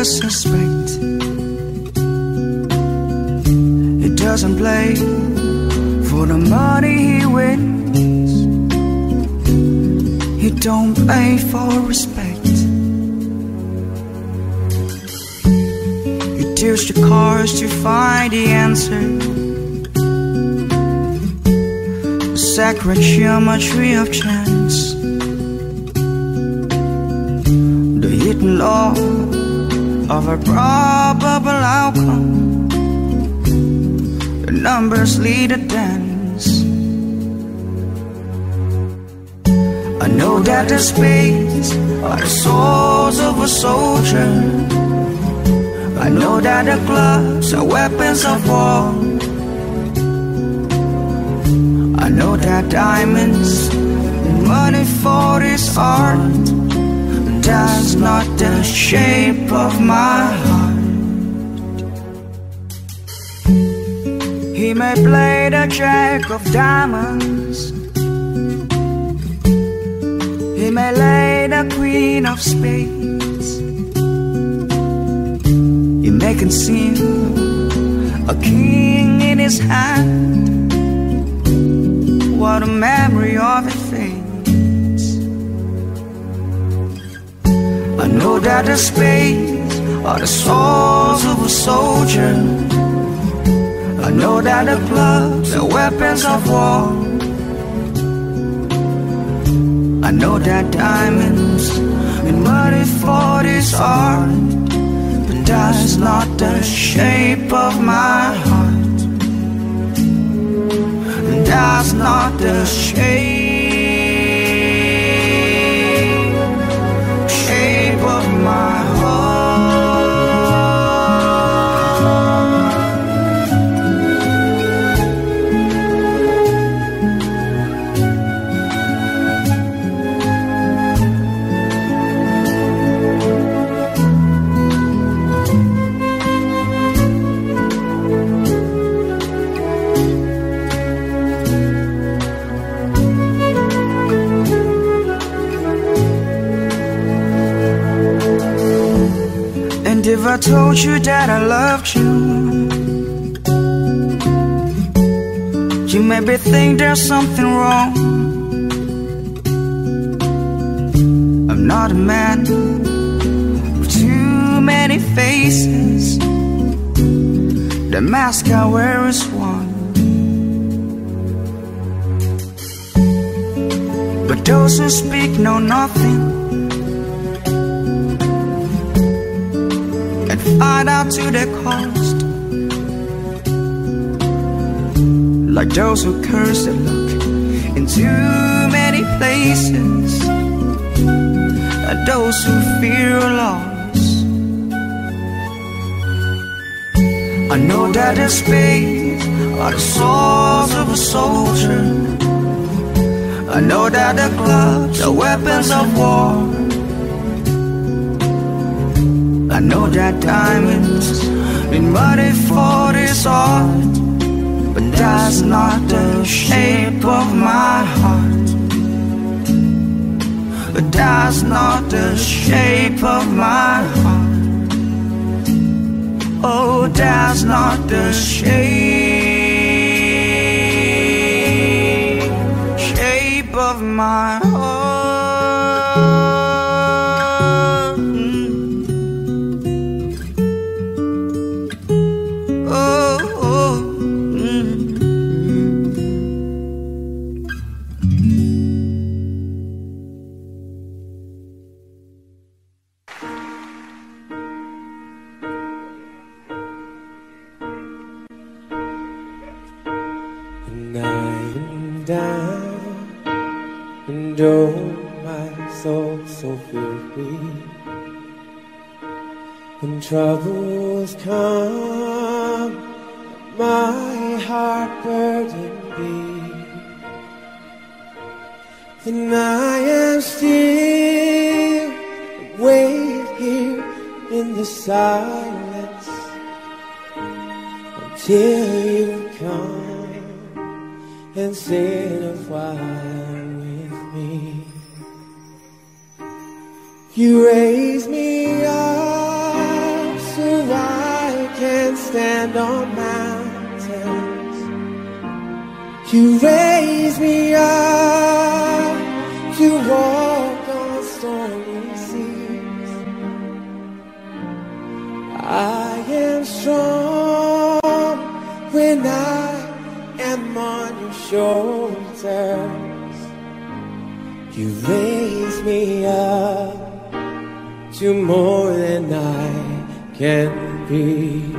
never suspect. He doesn't play for the money he wins. He don't pay for respect. He tears the cards to find the answer. sacred geometry of chance The hidden law of a probable outcome. The numbers lead a dance. I know that the spades are the souls of a soldier. I know that the clubs are weapons of war. I know that diamonds and money for this art That's not the shape of my heart. He may play the jack of diamonds. He may lay the queen of spades. He may conceal a king in his hand. What a memory Know that the spades are the souls of a soldier. I know that the gloves are weapons of war. I know that diamonds and money for this art, but that's not the shape of my heart And that's not the shape, I told you that I loved you, you maybe think there's something wrong. I'm not a man with too many faces. The mask I wear is one. But those who speak know nothing. Find out to their cost. Like those who curse that look in too many places, and those who fear loss. I know that the spades are the souls of a soldier. I know that the gloves are weapons of war. I know that diamonds mean money for this art, but that's not the shape of my heart. But that's not the shape of my heart. Oh, that's not the shape, shape of my heart. troubles come, my heart burdened be, and I am still wait here in the silence until you come and sit a while with me. You raise stand on mountains. You raise me up. You walk on stormy seas. I am strong when I am on your shoulders. You raise me up to more than I can be.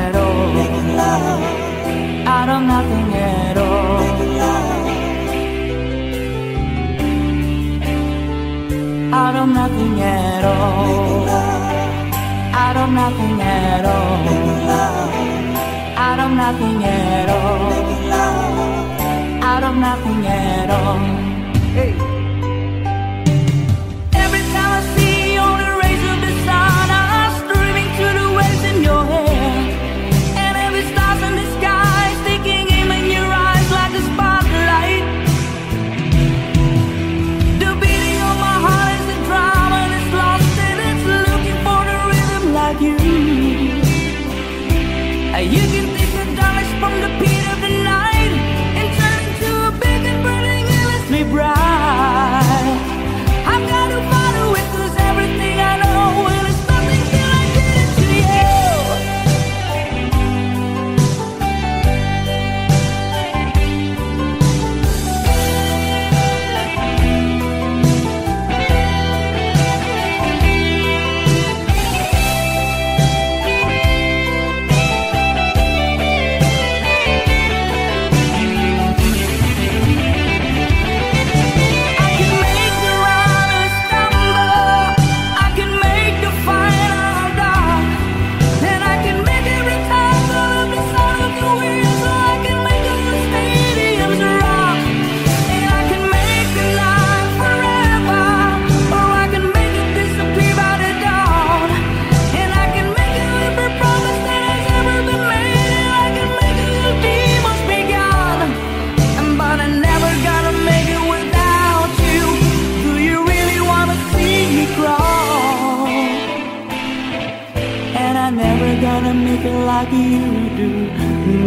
at all. Out of nothing at all. Out of nothing at all. Out of nothing at all. Out of nothing at all. Out of nothing at all. Hey.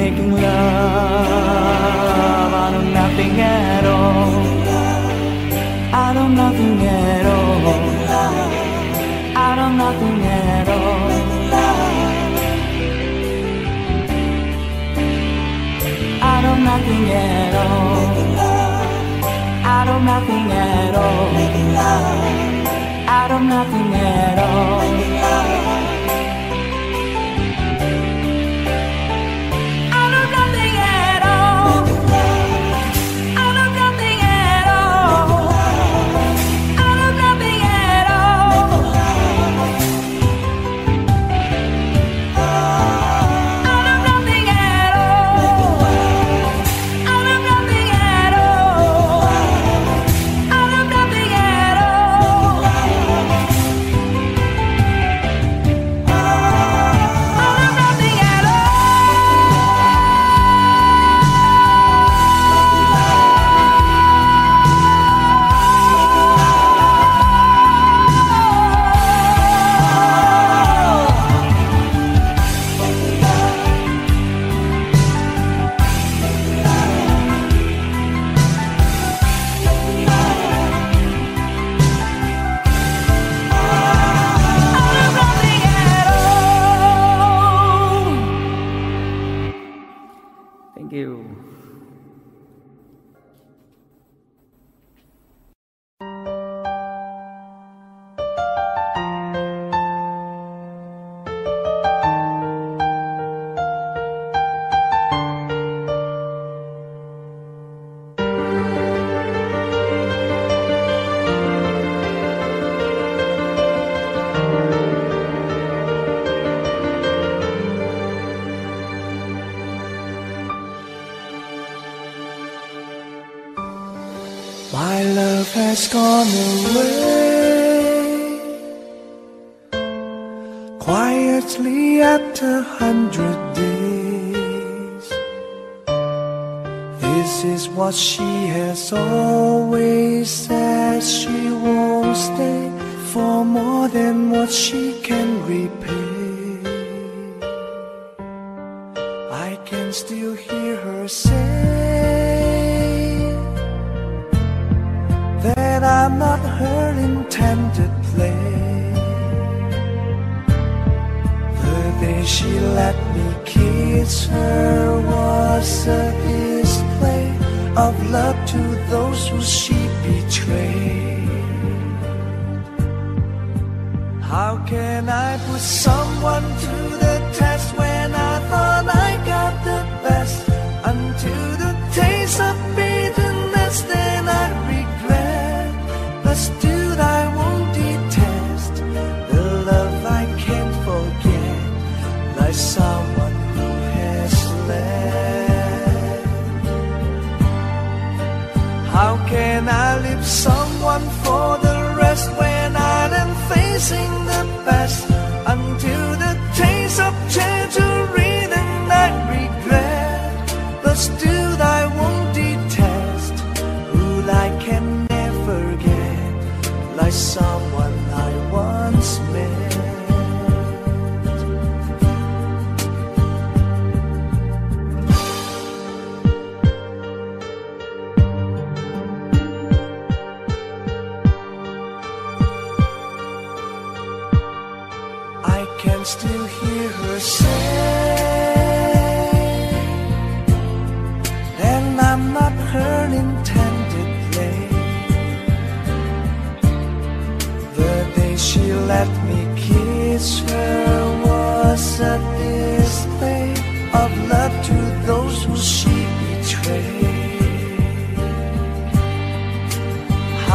making love out of nothing at all. Out of nothing at all. Out of nothing at all. Out of nothing at all. Out of nothing at all. Out of nothing at all.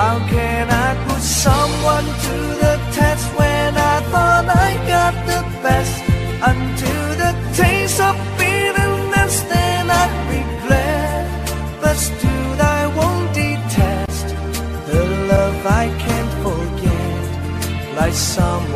How can I put someone to the test when I thought I got the best? Until the taste of bitterness, then I regret. Let's do I won't detest the love I can't forget, like some.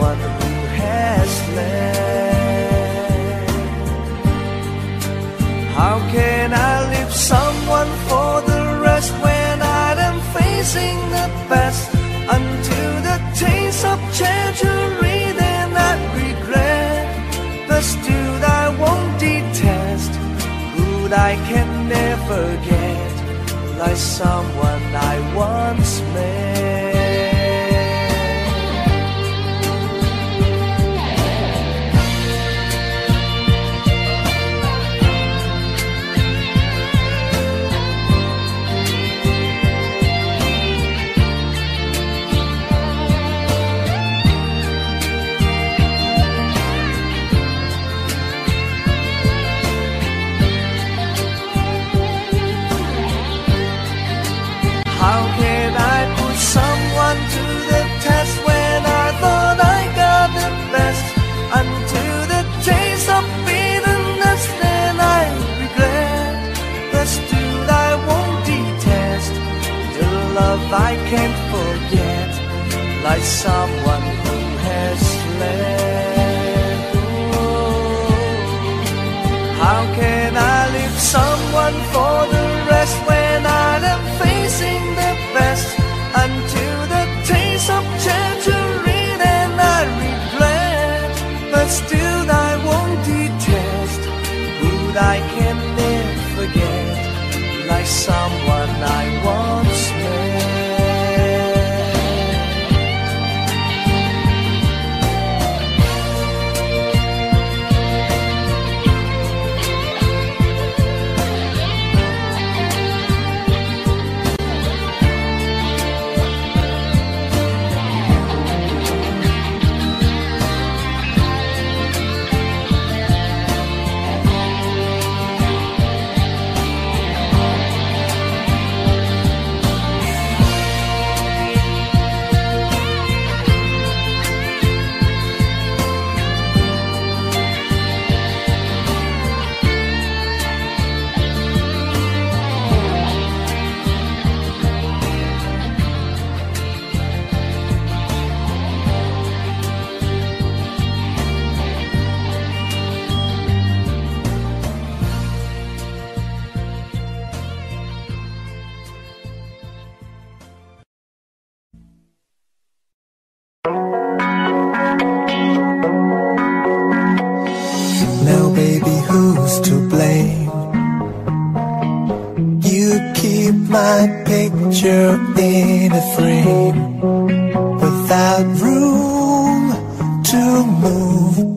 forget like someone I once met. can't forget like someone my picture in a frame without room to move.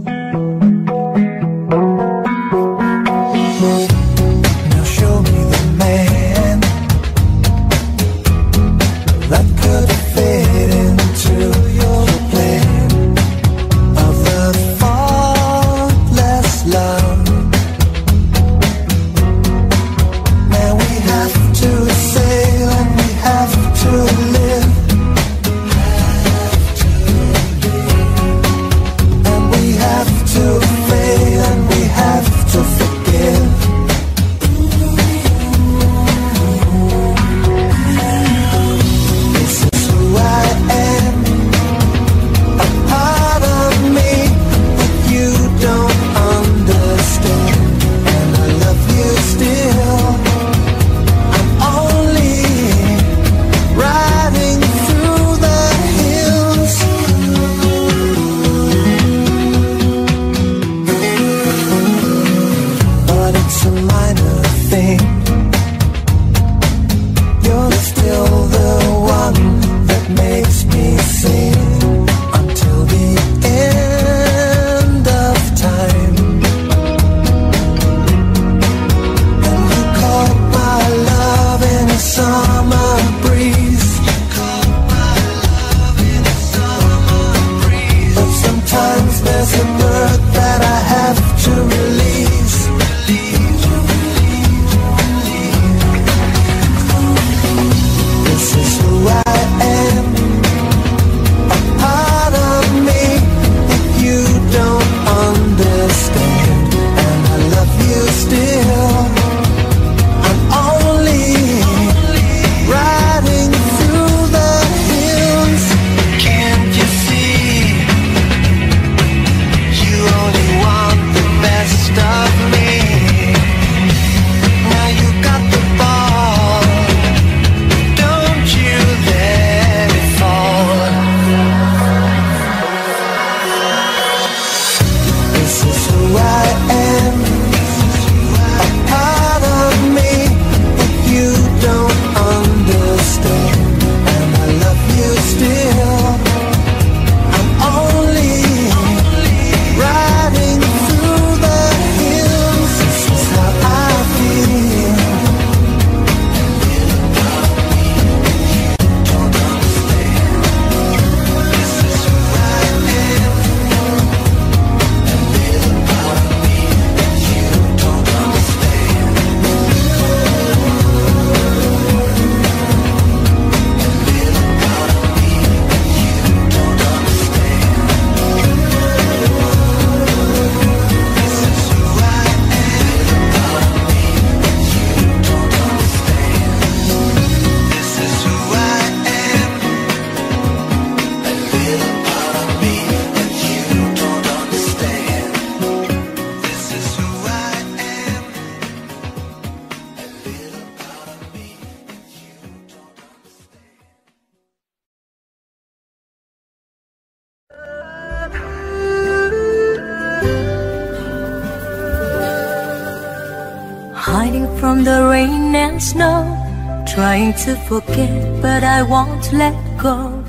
And snow, trying to forget, but I won't let go.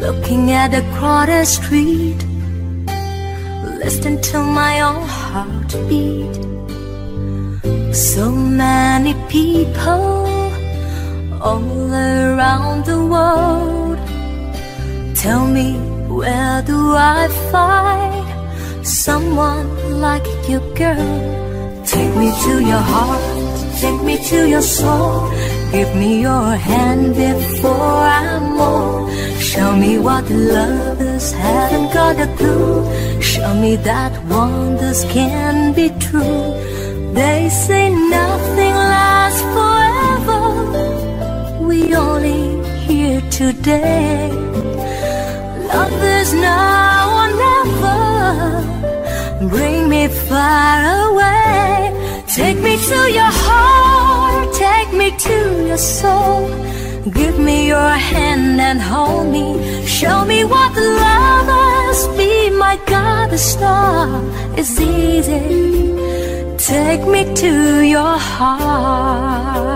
Looking at a crowded street, listening to my own heartbeat. So many people all around the world. Tell me, where do I find someone like you, girl? Take me to your heart, take me to your soul. Give me your hand before I'm old. Show me what lovers haven't got a clue. Show me that wonders can be true. They say nothing lasts forever. We only here today. Love is now or never. Bring me far away. Take me to your heart. Take me to your soul. Give me your hand and hold me. Show me what love is. Be my goddess star. It's easy. Take me to your heart.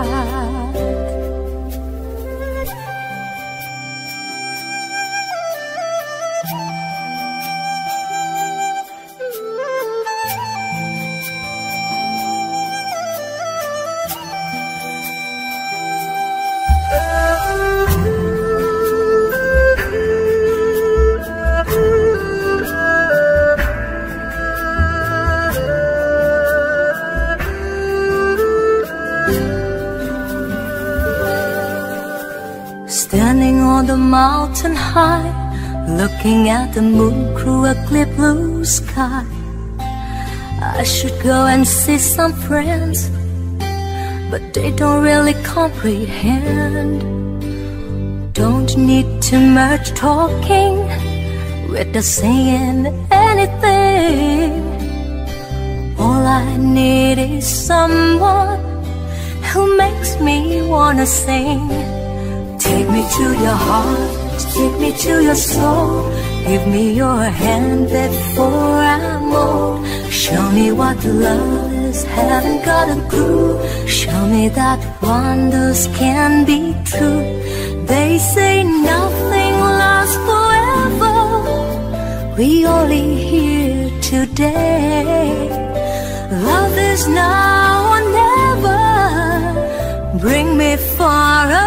High, looking at the moon through a clear blue sky. I should go and see some friends, but they don't really comprehend. Don't need too much talking, with the saying anything. All I need is someone who makes me wanna sing. Take me to your heart, take me to your soul. Give me your hand before I'm old. Show me what love is, haven't got a clue. Show me that wonders can be true. They say nothing lasts forever. We only here today. Love is now or never. Bring me far away.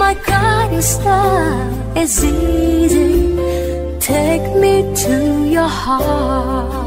my guiding star. It's easy. Take me to your heart.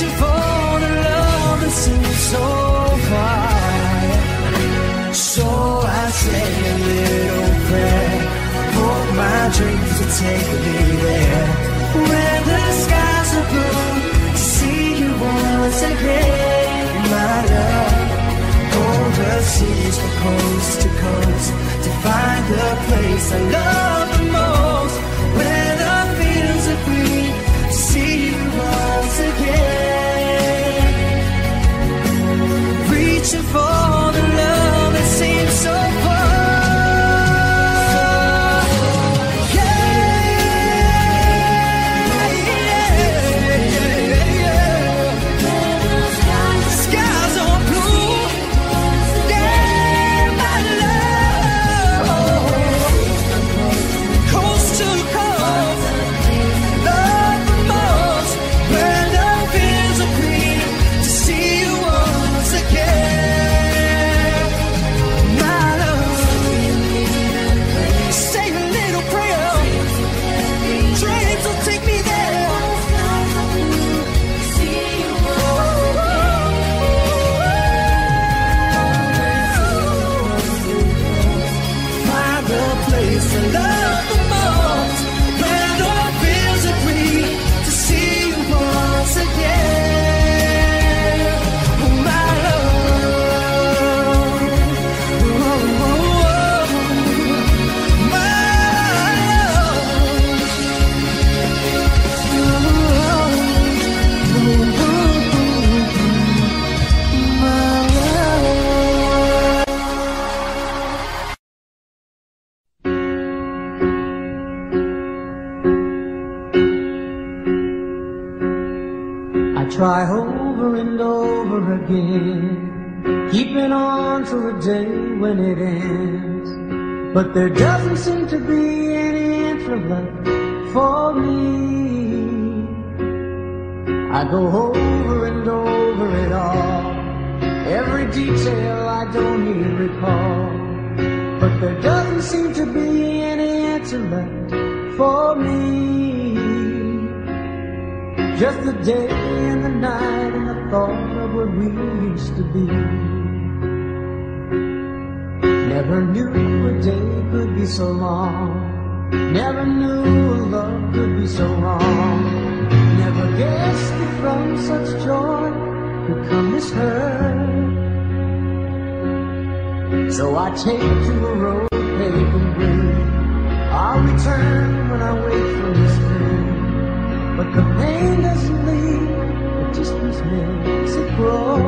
Reaching for the love that seems so far. So I say a little prayer for my dreams to take me there, where the skies are blue, to see you once again, my love. Overseas from coast to coast to find the place I love again, keeping on to the day when it ends. But there doesn't seem to be any left for me. I go over and over it all, every detail I don't even recall. But there doesn't seem to be any left for me. Just the day and the night and the thought what we used to be. Never knew a day could be so long. Never knew a love could be so wrong. Never guessed that from such joy could come this hurt. So I take to a road paved in blue. I'll return when I wait for this dream. But the pain doesn't leave, the distance grow.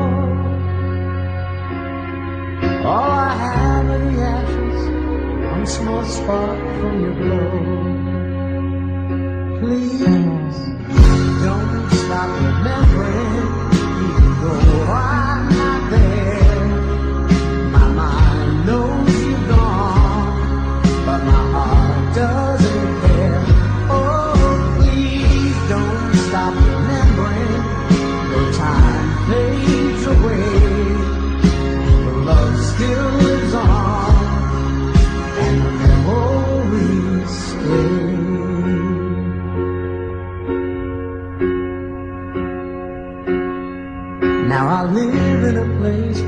All I have are the ashes, small spark from your glow. Please don't stop remembering, even though I'm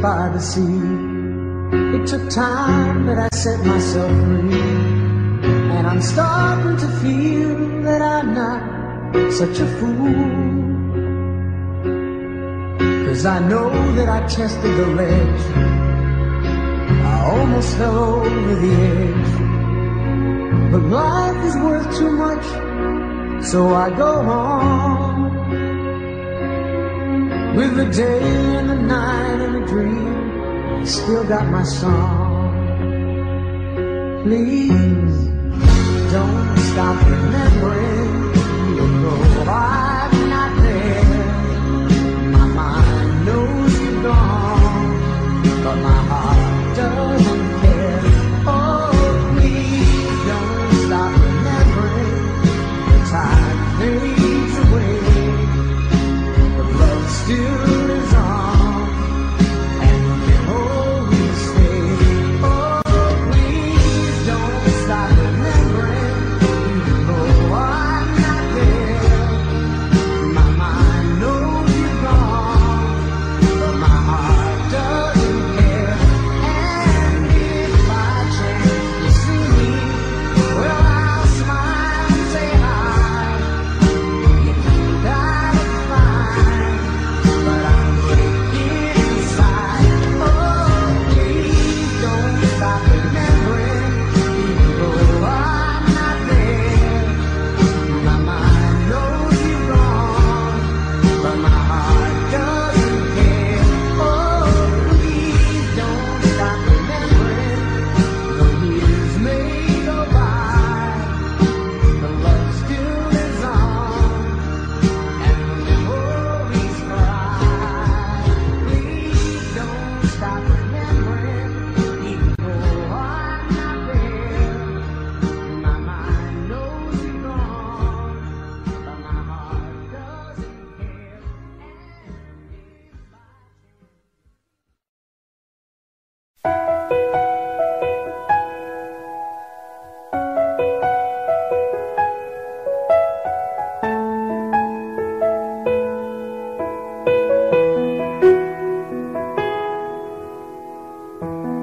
by the sea. It took time but I set myself free. And I'm starting to feel that I'm not such a fool. Cause I know that I tested the ledge. I almost fell over the edge. But life is worth too much So I go home with the day and the night and a dream. Still got my song. Please don't stop remembering. You know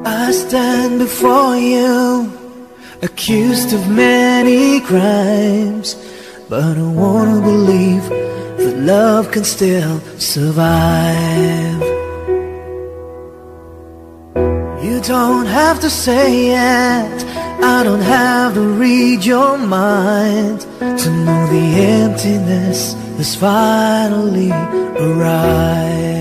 I stand before you, accused of many crimes, but I wanna believe that love can still survive. You don't have to say it, I don't have to read your mind to know the emptiness has finally arrived.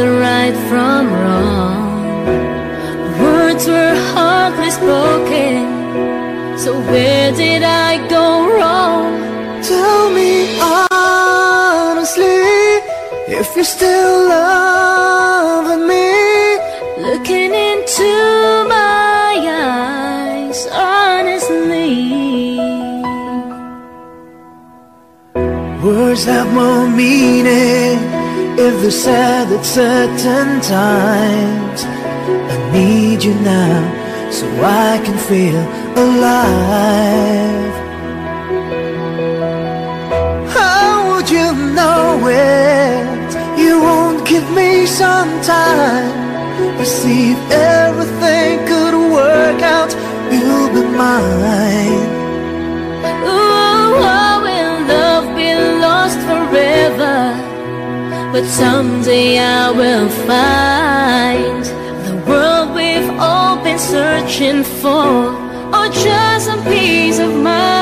The right from wrong? Words were hardly spoken, so where did I go wrong? Tell me honestly if you're still loving me. Looking into my eyes, honestly. Words have more meaning if they're said at certain times. I need you now so I can feel alive. How would you know it? You won't give me some time to see if everything could work out. You'll be mine. Ooh, But someday I will find the world we've all been searching for, or just a peace of mind.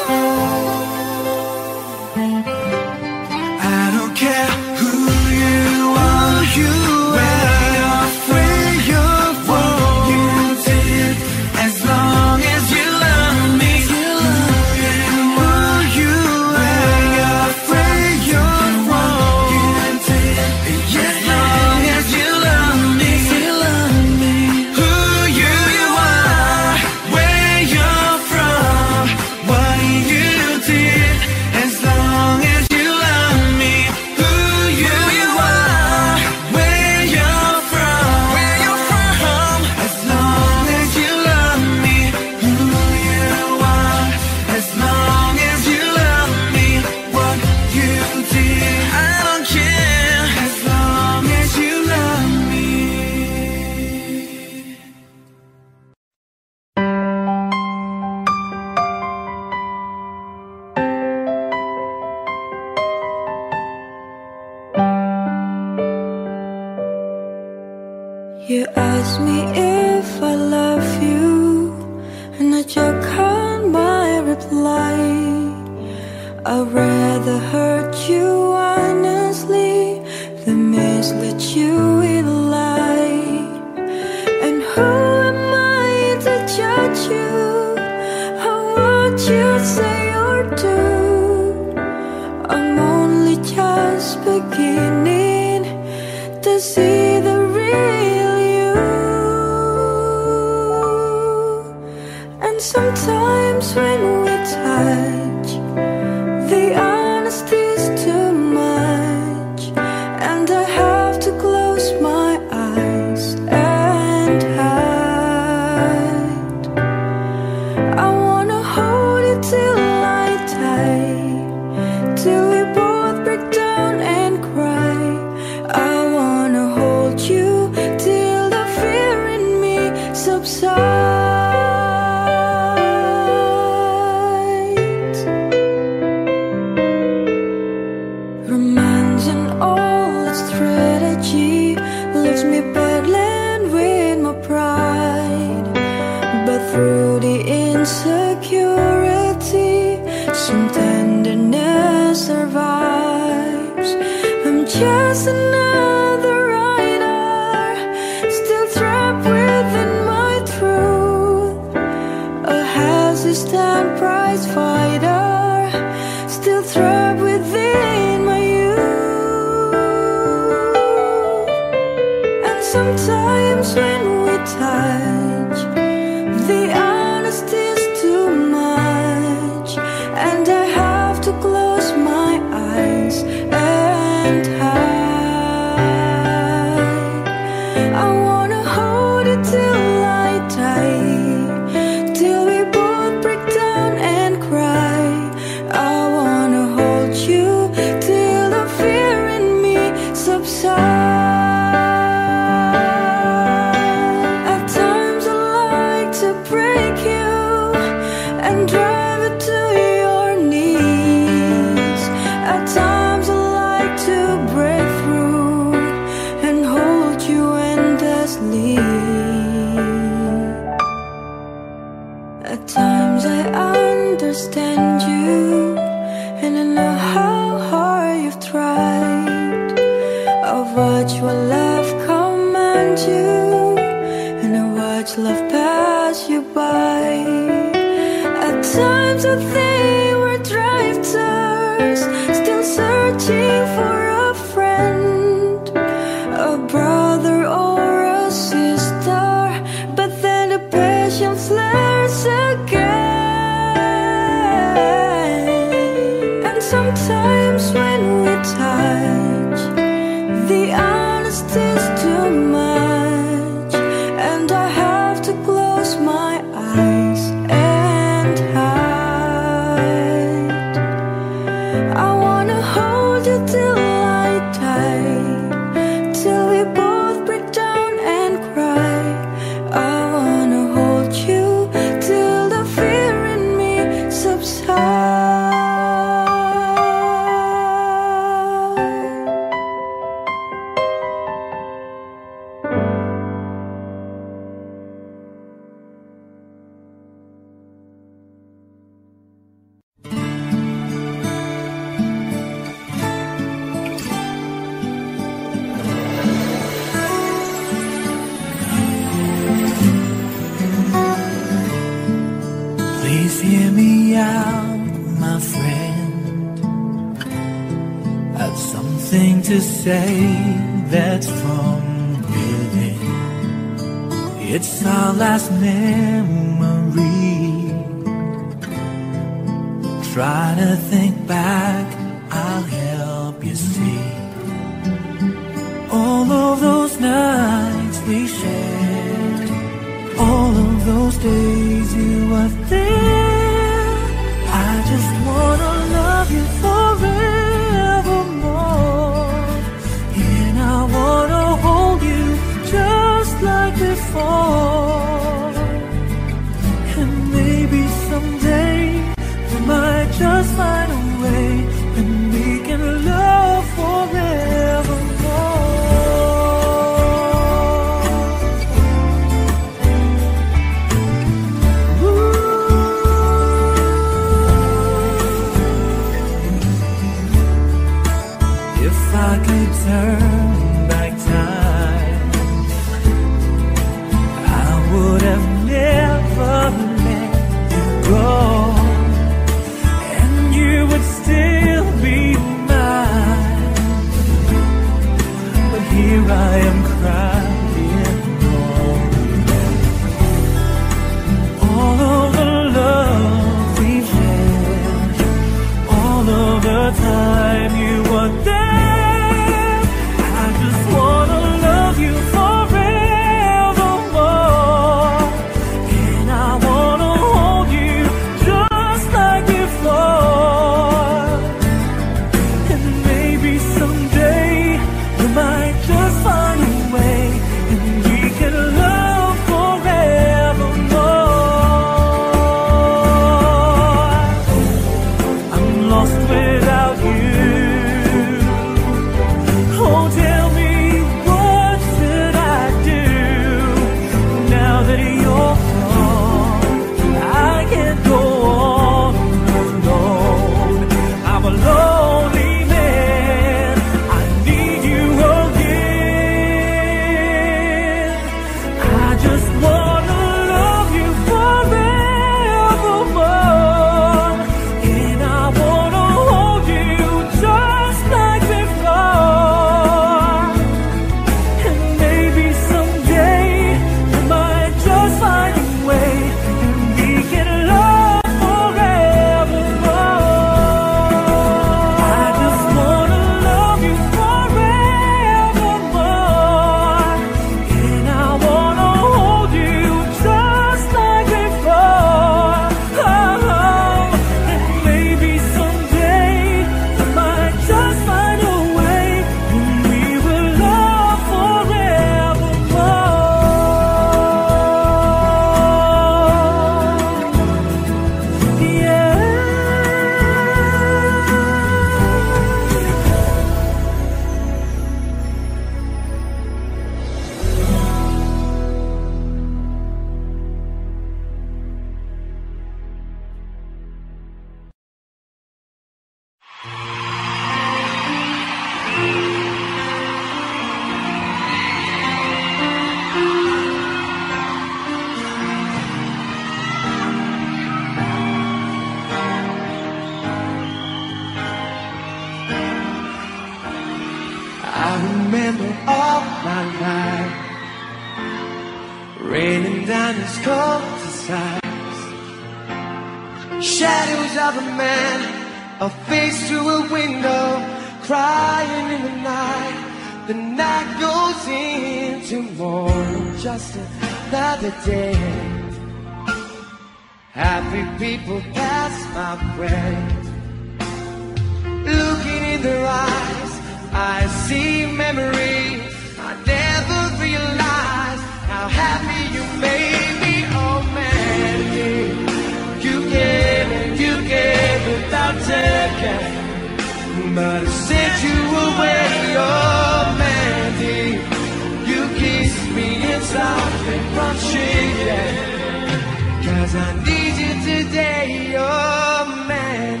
Cause I need you today, oh man.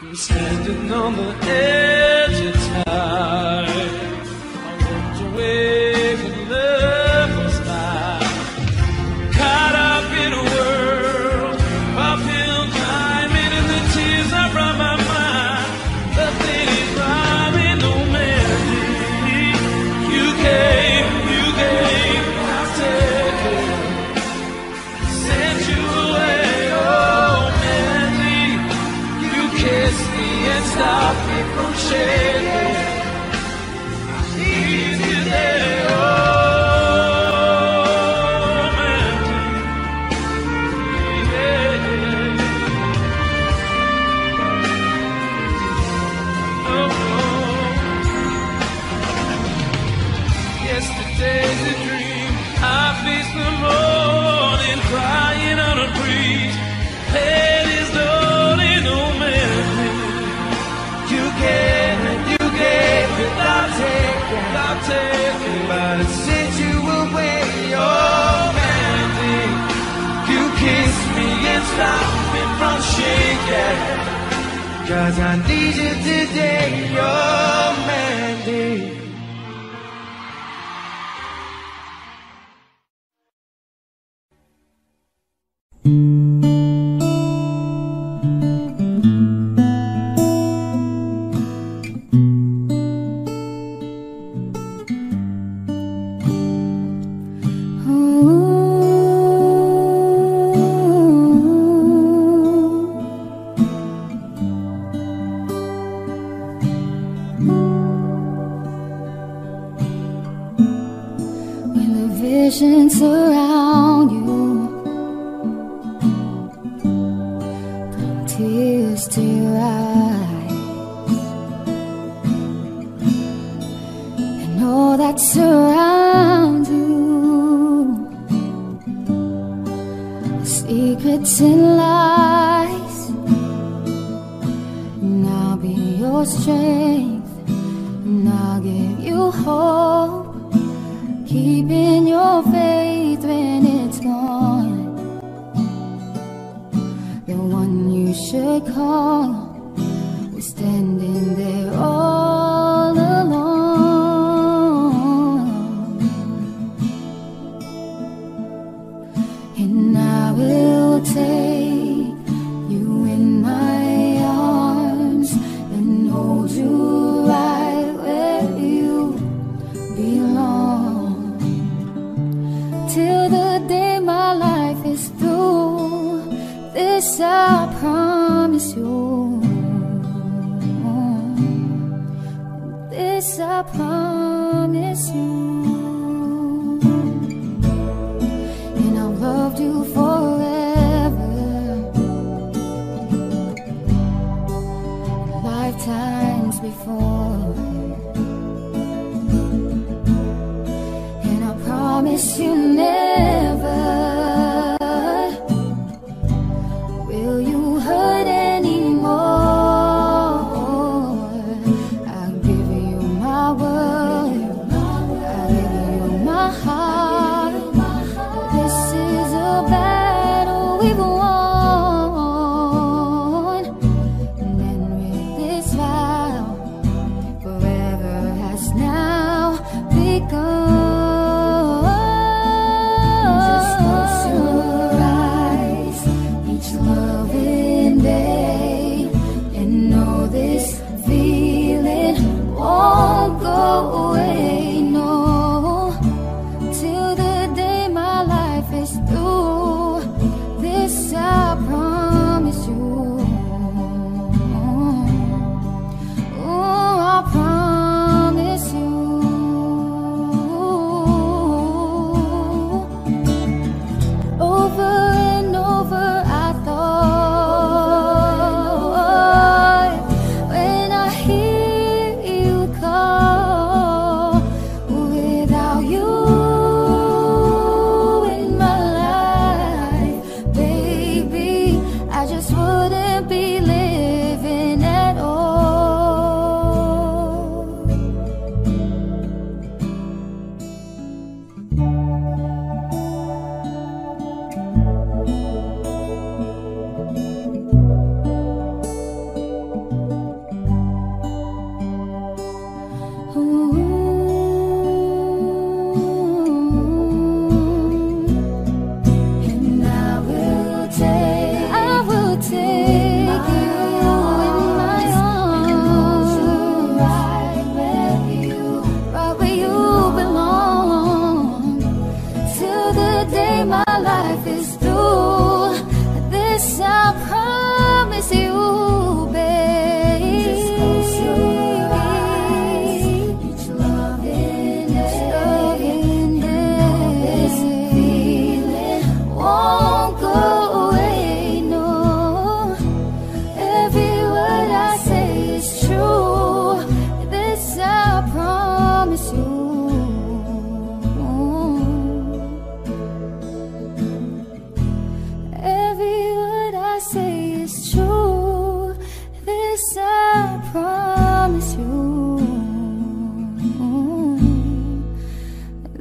I'm standing on the edge. Cause I need you today This I promise you. This I promise you.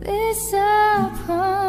This upon.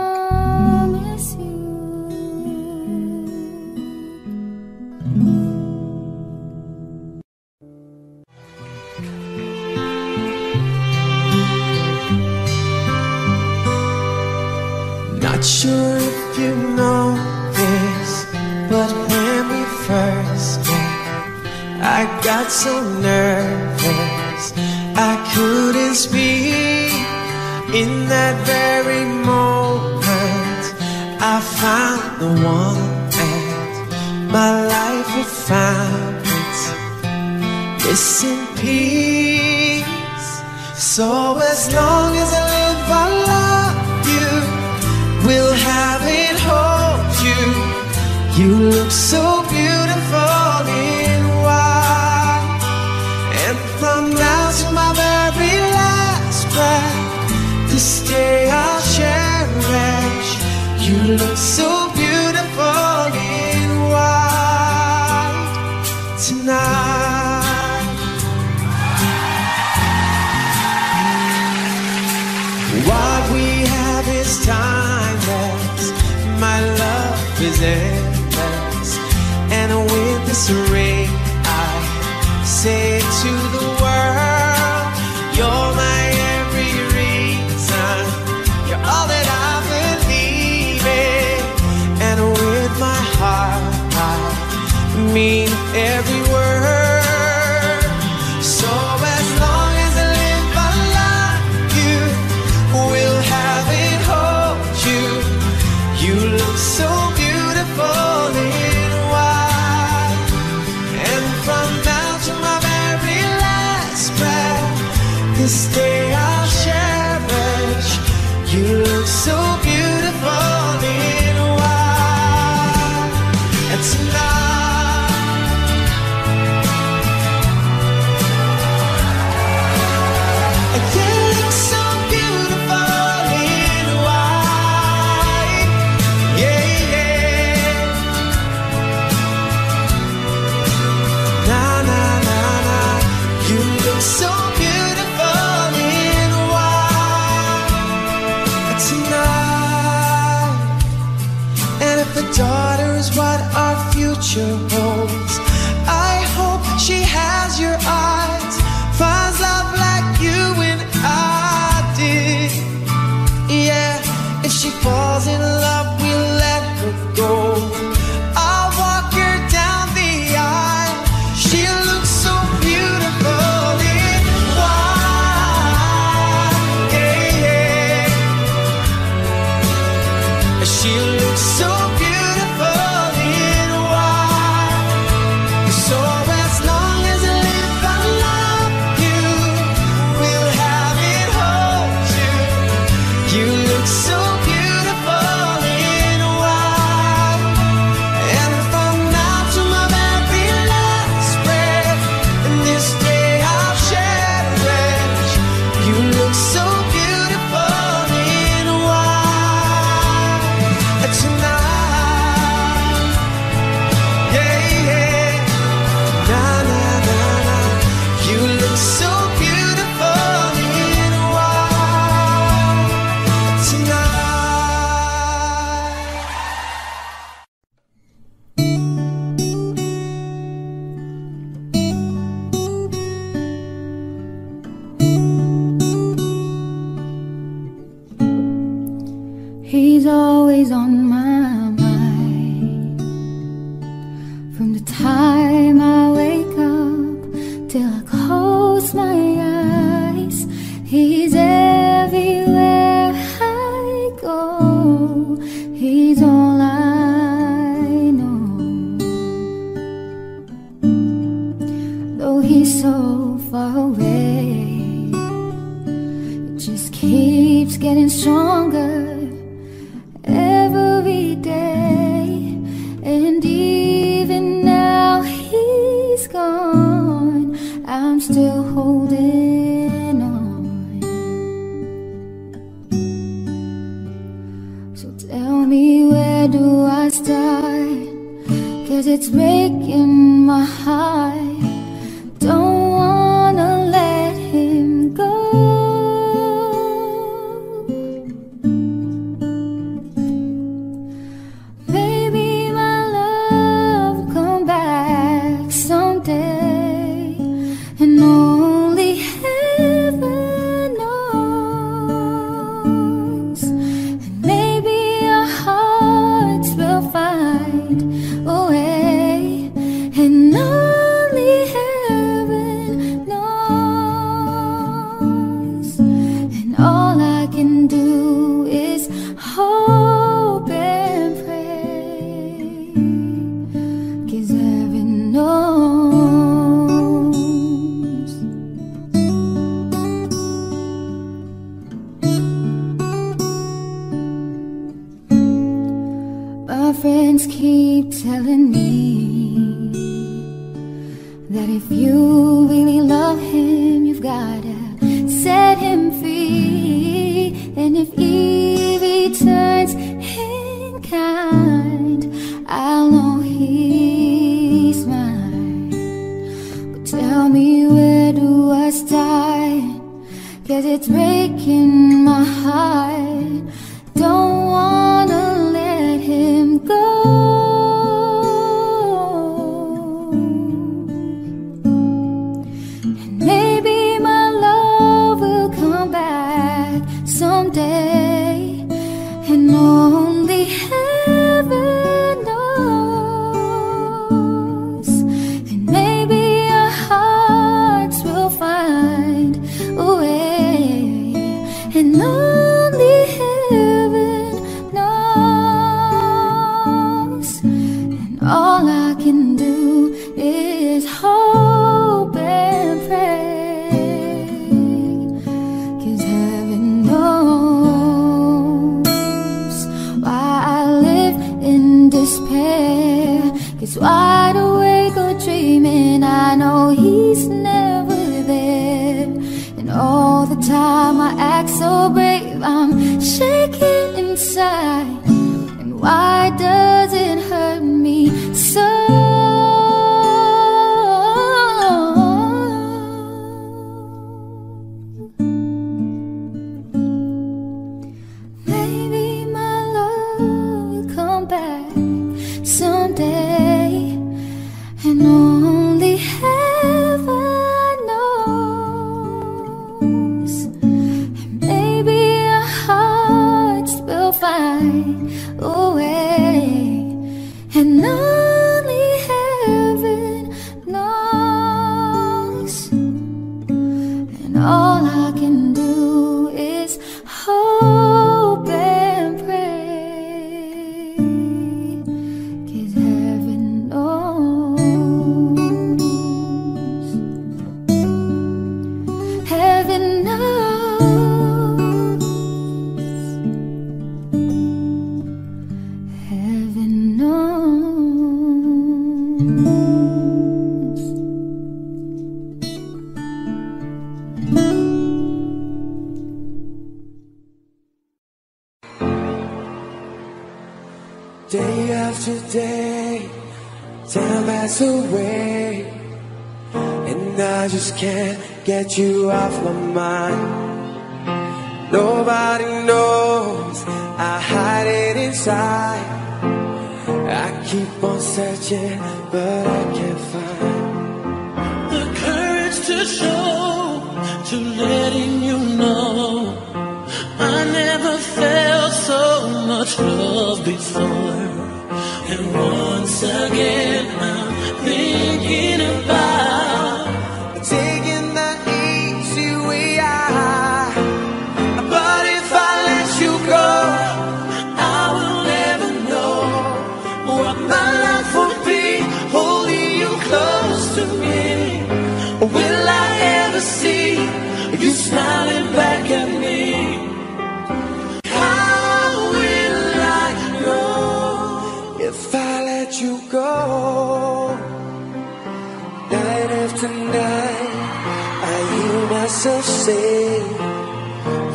say?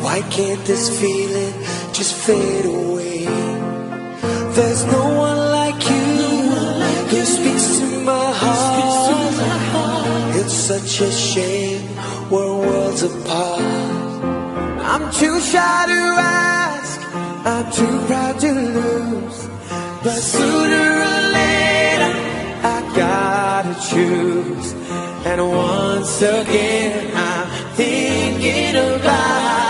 Why can't this feeling just fade away? There's no one like you who speaks to my heart. It's such a shame we're worlds apart. I'm too shy to ask, I'm too proud to lose. But sooner or later, I gotta choose. And once again, I'm thinking about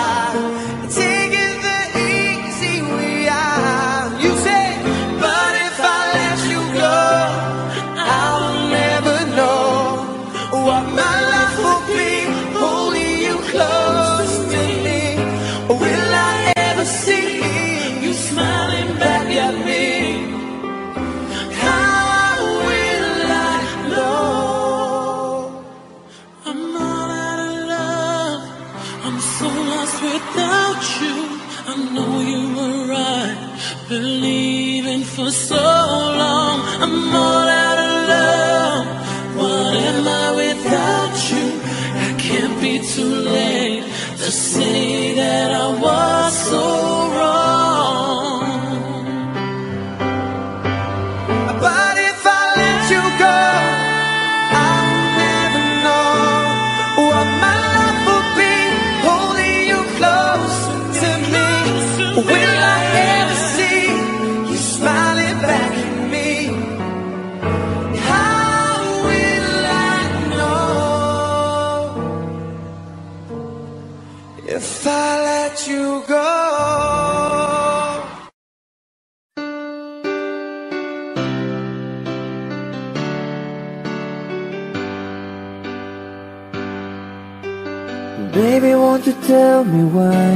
tell me why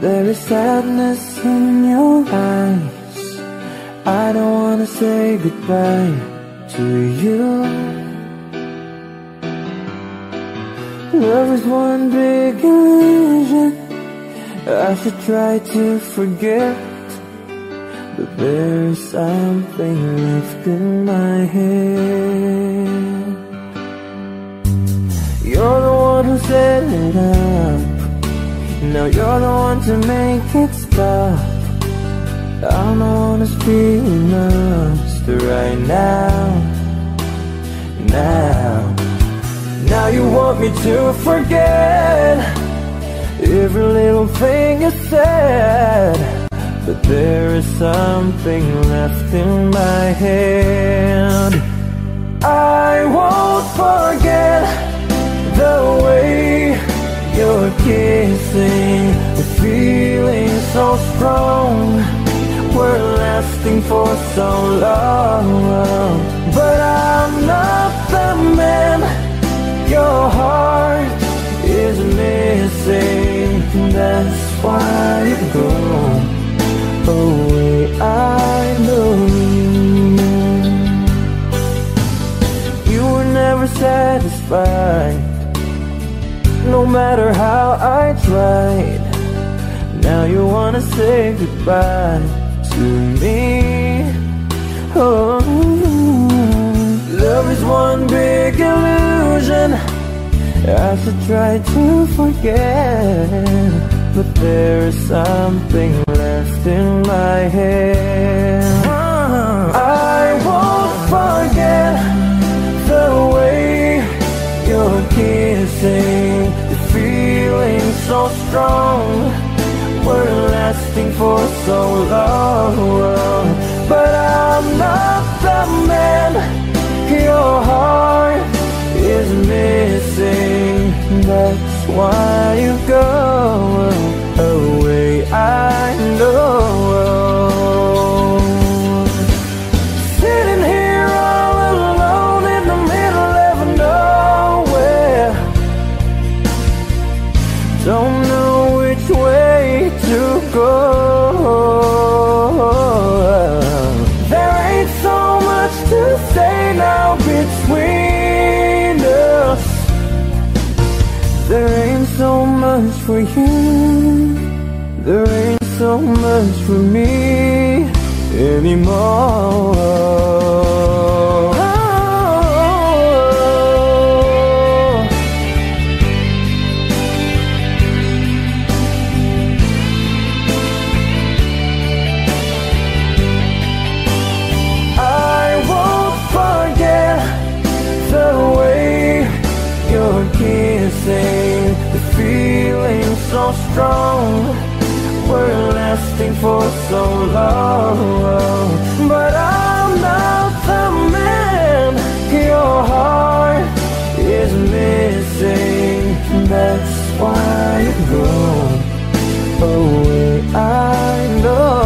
there is sadness in your eyes? I don't wanna say goodbye to you. Love is one big illusion. I should try to forget, but there is something left in my head. You're the one who set it up. Now you're the one to make it stop. I'm the one who's feeling lost right now. Now, now you want me to forget every little thing you said. But there is something left in my head. I won't forget the way you're kissing, the feeling so strong. We're lasting for so long, but I'm not the man your heart is missing. That's why you go away. I know. You were never satisfied No matter how I tried. Now you wanna say goodbye to me. Oh Love is one big illusion I should try to forget. But there is something left in my head. I won't forget kissing, the feeling so strong. We're lasting for so long, but I'm not the man your heart is missing. That's why you go away. I know. For you. There ain't so much for me anymore. For so long, but I'm not the man your heart is missing. That's why you go away. I know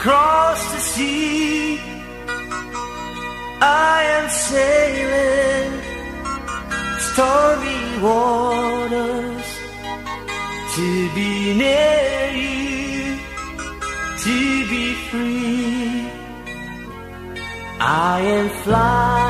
across the sea. I am sailing stormy waters to be near you, to be free. I am flying.